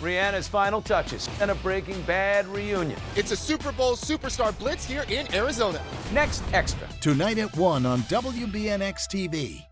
Rihanna's final touches, and a Breaking Bad reunion. It's a Super Bowl superstar blitz here in Arizona. Next Extra. Tonight at 1 on WBNX TV.